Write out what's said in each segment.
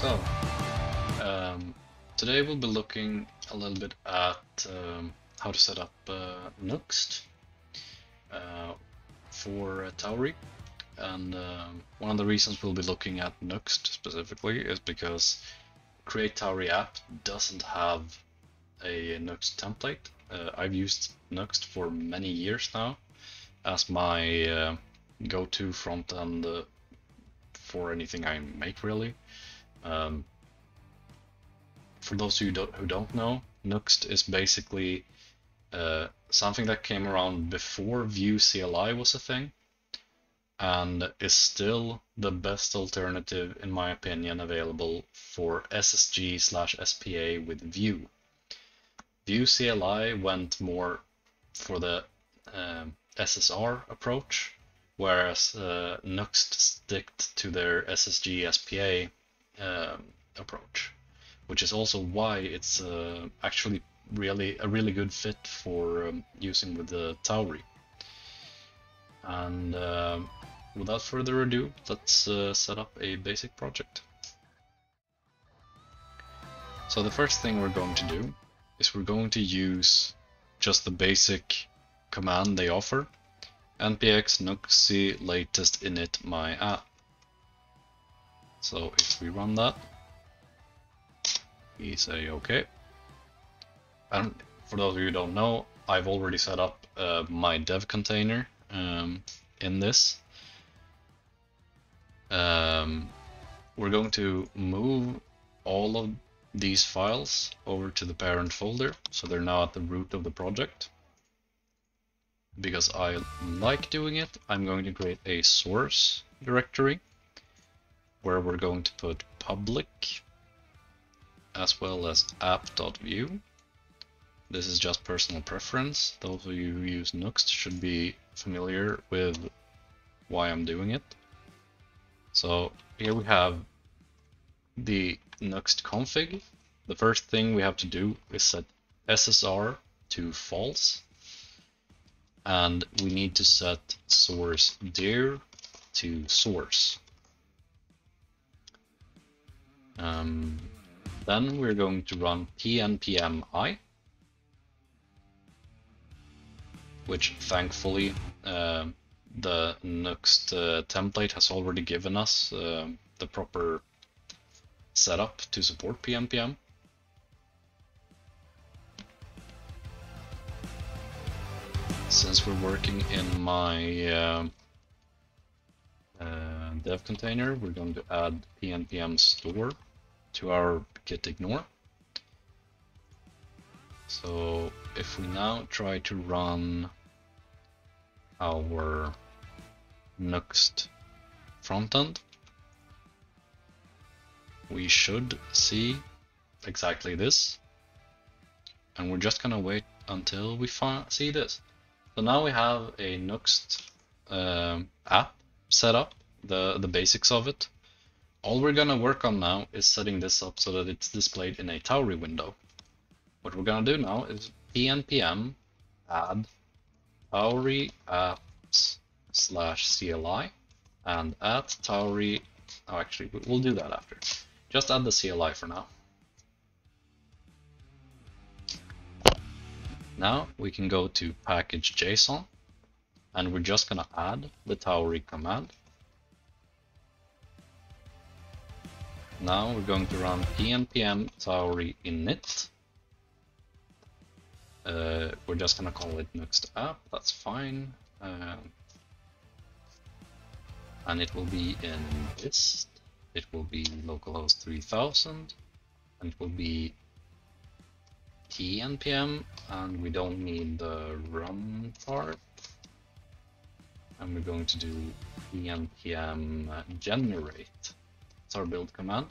So, um, today we'll be looking a little bit at um, how to set up uh, Nuxt uh, for uh, Tauri. And um, one of the reasons we'll be looking at Nuxt specifically is because Create Tauri app doesn't have a Nuxt template. Uh, I've used Nuxt for many years now as my uh, go-to front end uh, for anything I make really. Um, for those you don't, who don't know, Nuxt is basically uh, something that came around before Vue CLI was a thing and is still the best alternative, in my opinion, available for SSG slash SPA with Vue. Vue CLI went more for the um, SSR approach, whereas uh, Nuxt sticked to their SSG SPA um, approach, which is also why it's uh, actually really a really good fit for um, using with the Tauri. And uh, without further ado, let's uh, set up a basic project. So the first thing we're going to do is we're going to use just the basic command they offer, npx nuxi latest init my app. So if we run that, we say OK. And for those of you who don't know, I've already set up uh, my dev container um, in this. Um, we're going to move all of these files over to the parent folder, so they're now at the root of the project. Because I like doing it, I'm going to create a source directory where we're going to put public as well as app.vue. This is just personal preference. Those of you who use Nuxt should be familiar with why I'm doing it. So here we have the Nuxt config. The first thing we have to do is set SSR to false. And we need to set source dir to source. Um, then we're going to run pnpmi, which thankfully uh, the Nuxt uh, template has already given us uh, the proper setup to support pnpm. Since we're working in my uh, uh, dev container, we're going to add pnpm store to our git ignore. So if we now try to run our Nuxt frontend, we should see exactly this. And we're just gonna wait until we see this. So now we have a Nuxt um, app set up, the, the basics of it. All we're gonna work on now is setting this up so that it's displayed in a Tauri window. What we're gonna do now is pnpm add Tauri apps slash CLI and add Tauri, oh actually we'll do that after. Just add the CLI for now. Now we can go to package.json and we're just gonna add the Tauri command Now we're going to run pnpm tauri init. Uh, we're just gonna call it Nuxt app, that's fine. Uh, and it will be in this. It will be localhost 3000, and it will be pnpm, and we don't need the run part. And we're going to do pnpm generate. That's our build command.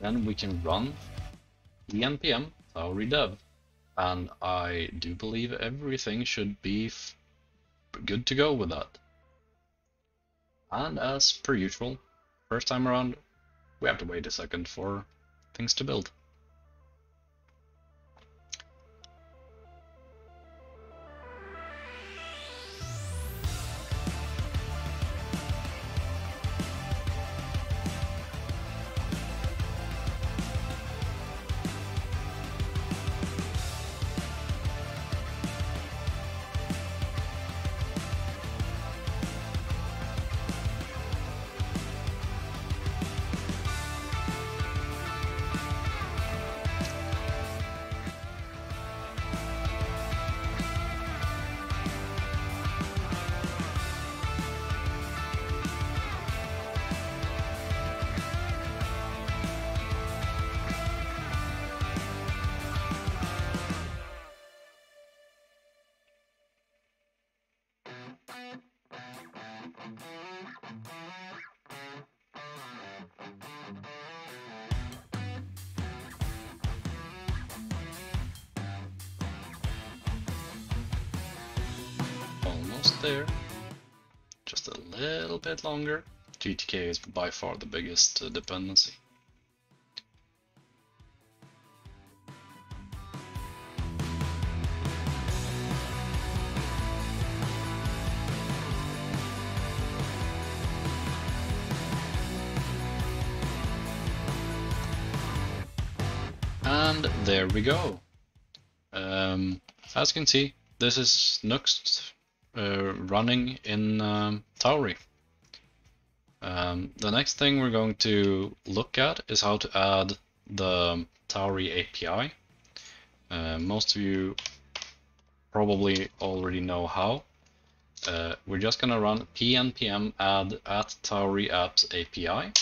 Then we can run the npm tauri dev. And I do believe everything should be good to go with that. And as per usual, first time around, we have to wait a second for things to build. There. Just a little bit longer. GTK is by far the biggest uh, dependency. And there we go. Um, as you can see, this is Nuxt uh, running in um, Tauri. Um, the next thing we're going to look at is how to add the Tauri API. Uh, most of you probably already know how. Uh, we're just going to run pnpm add at Tauri apps API.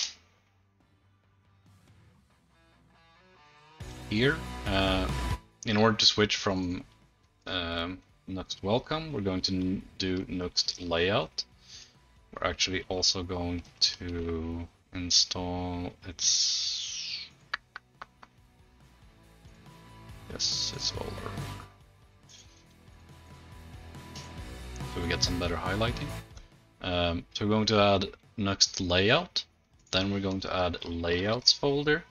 Here, uh, in order to switch from um, Nuxt welcome, we're going to do Nuxt layout. We're actually also going to install its yes, it's folder. So we get some better highlighting. Um, so we're going to add Nuxt layout. Then we're going to add layouts folder.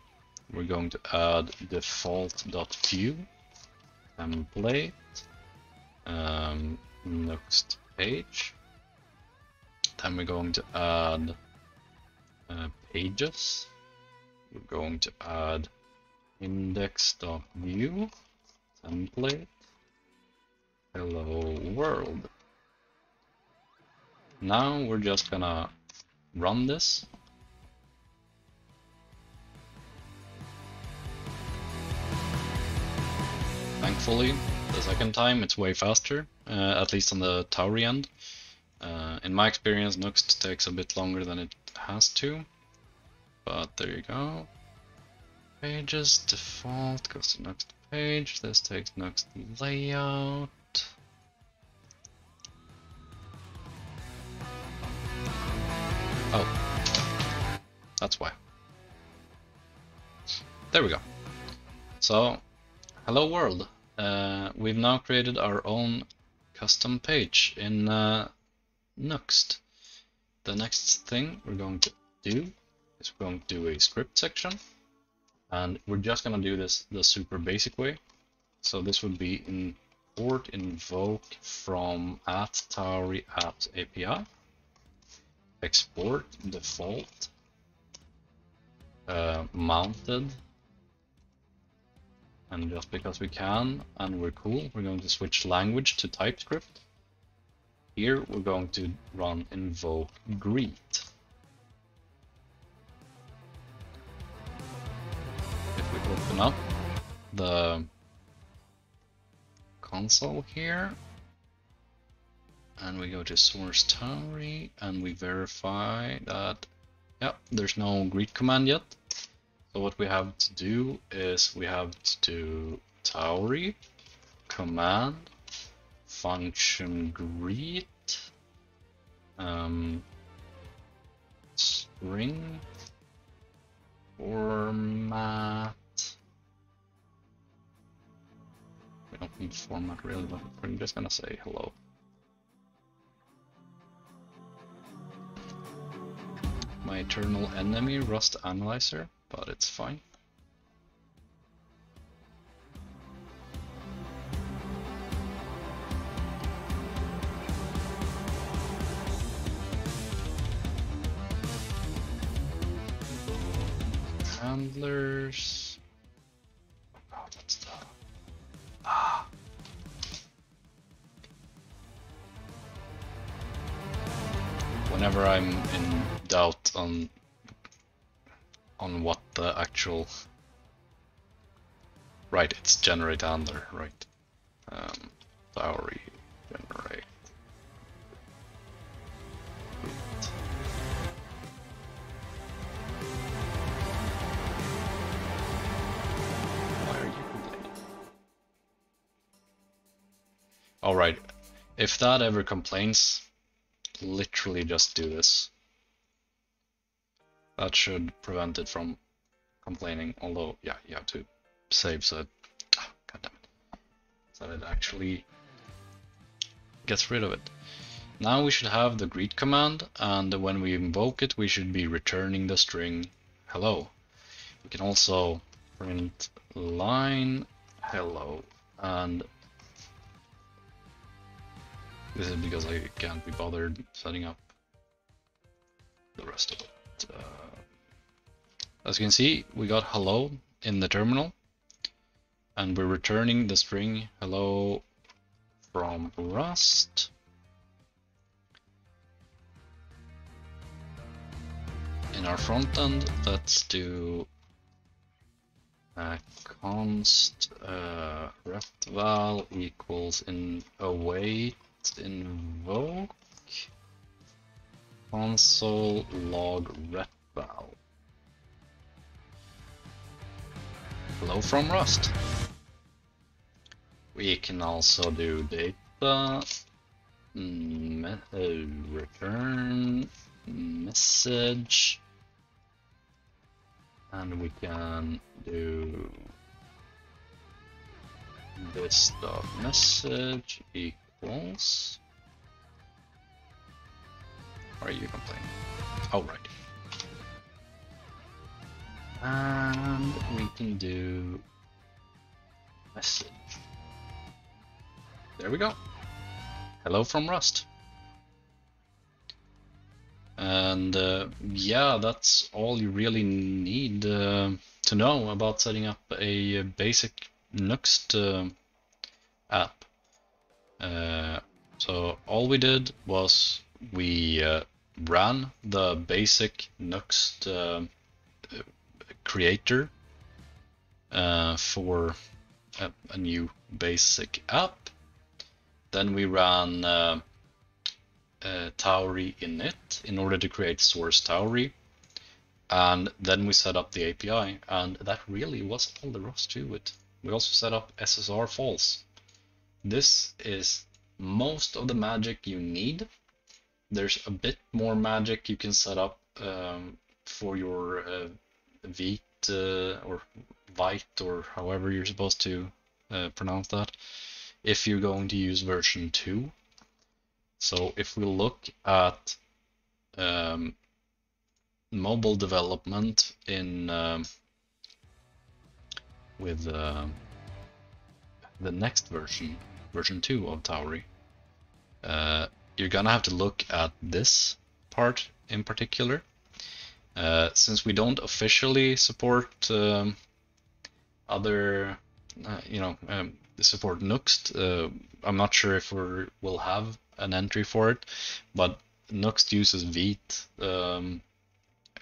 We're going to add default.vue template um, Nuxt page. Then we're going to add uh, pages. We're going to add index.vue template hello world. Now we're just gonna run this. Thankfully, the second time it's way faster, uh, at least on the Tauri end. Uh, in my experience, Nuxt takes a bit longer than it has to, but there you go. Pages, default, goes to Nuxt page, this takes Nuxt layout. Oh, that's why. There we go. So, hello world. Uh, we've now created our own custom page in uh, Nuxt. The next thing we're going to do is we're going to do a script section and we're just going to do this the super basic way. So this would be import invoke from at Tauri apps API, export default uh, mounted and just because we can and we're cool, we're going to switch language to TypeScript. Here we're going to run invoke greet. If we open up the console here and we go to source Tauri and we verify that yeah, there's no greet command yet. So what we have to do is we have to do Tauri command function greet um, string format. We don't need format really, but we're just gonna say hello. My eternal enemy, Rust Analyzer but it's fine. Handlers. Oh god, that's ah. Whenever I'm in doubt on on what the actual right it's generate handler right um, Tauri generate why are you complaining all right if that ever complains literally just do this. That should prevent it from complaining, although, yeah, you have to save so it, oh, ah, God damn it, so it actually gets rid of it. Now we should have the greet command, and when we invoke it, we should be returning the string hello. We can also print line hello, and this is because I can't be bothered setting up the rest of it. Uh, as you can see, we got hello in the terminal, and we're returning the string hello from Rust. In our front end, let's do const uh, equals in await invoke console log retval. Hello from Rust. We can also do data return message and we can do this dot message equals or are you complaining? Oh right. And we can do message. There we go. Hello from Rust. And uh, yeah, that's all you really need uh, to know about setting up a basic Nuxt uh, app. Uh, so all we did was we uh, ran the basic Nuxt uh, creator for a, a, new basic app. Then we ran uh, Tauri init in order to create source Tauri. And then we set up the API, and that really was all there was to it. We also set up SSR false. This is most of the magic you need. There's a bit more magic you can set up um, for your uh, Vite uh, or Vite or however you're supposed to uh, pronounce that if you're going to use version 2 so if we look at um, mobile development in um, with uh, the next version, version 2 of Tauri, uh, you're gonna have to look at this part in particular. Uh, since we don't officially support um, other, uh, you know, um, support Nuxt, uh, I'm not sure if we will have an entry for it, but Nuxt uses Vite um,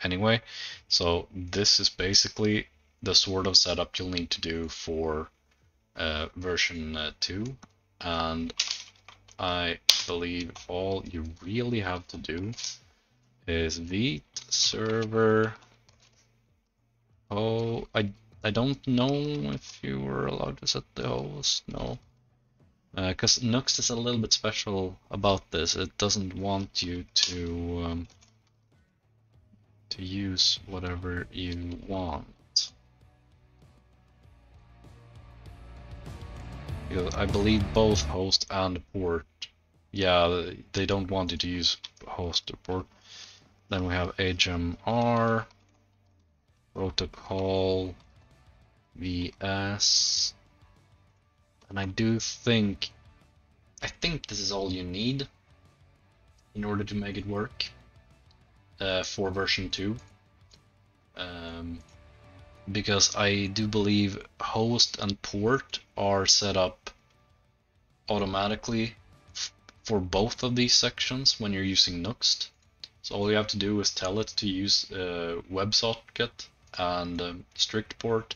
anyway. So this is basically the sort of setup you'll need to do for uh, version uh, 2 and I believe all you really have to do is Vite server oh I I don't know if you were allowed to set the host no because uh, is a little bit special about this. It doesn't want you to um, to use whatever you want. I believe both host and port. Yeah, they don't want you to use host or port. Then we have HMR, protocol, VS, and I do think, I think this is all you need in order to make it work uh, for version 2. Um, because I do believe host and port are set up automatically for both of these sections when you're using Nuxt. So all you have to do is tell it to use uh, WebSocket and um, strict port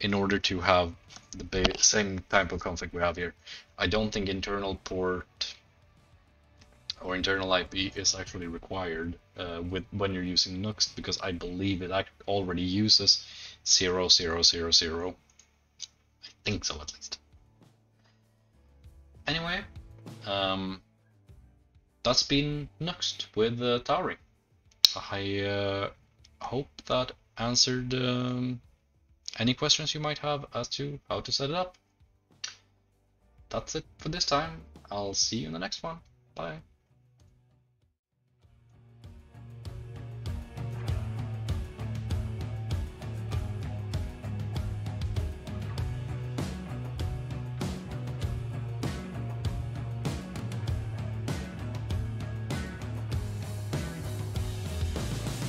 in order to have the same type of config we have here. I don't think internal port or internal IP is actually required uh, with when you're using Nuxt because I believe it already uses 0000. I think so at least. Anyway, um, that's been Nuxt with uh, Tauri. I uh, hope that answered um, any questions you might have as to how to set it up. That's it for this time. I'll see you in the next one. Bye.